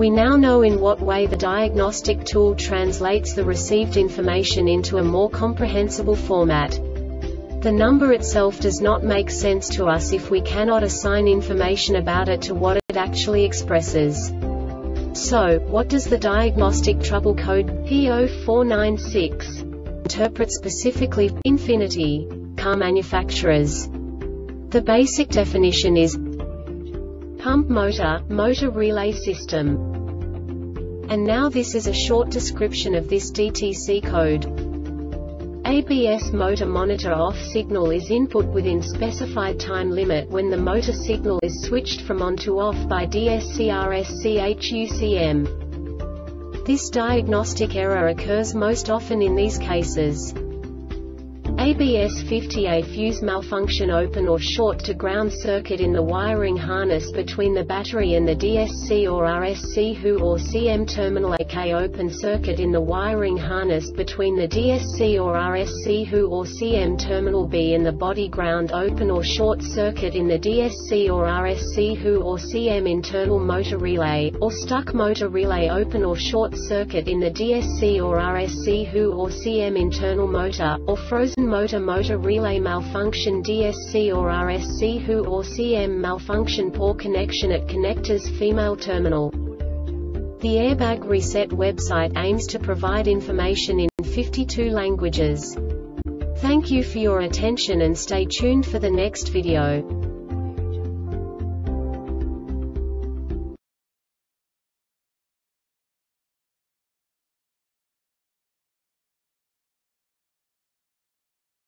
We now know in what way the diagnostic tool translates the received information into a more comprehensible format. The number itself does not make sense to us if we cannot assign information about it to what it actually expresses. So, what does the diagnostic trouble code P0496 interpret specifically infinity car manufacturers? The basic definition is pump motor, motor relay system. And now this is a short description of this DTC code. ABS motor monitor off signal is input within specified time limit when the motor signal is switched from on to off by DSCRSCHUCM. This diagnostic error occurs most often in these cases. ABS50A fuse malfunction open or short to ground circuit in the wiring harness between the battery and the DSC or RSC HU or CM terminal AK open circuit in the wiring harness between the DSC or RSC HU or CM terminal B and the body ground open or short circuit in the DSC or RSC HU or CM internal motor relay, or stuck motor relay open or short circuit in the DSC or RSC HU or CM internal motor, or frozen motor motor relay malfunction DSC or RSC HU or CM malfunction poor connection at connectors female terminal. The Airbag Reset website aims to provide information in 52 languages. Thank you for your attention and stay tuned for the next video.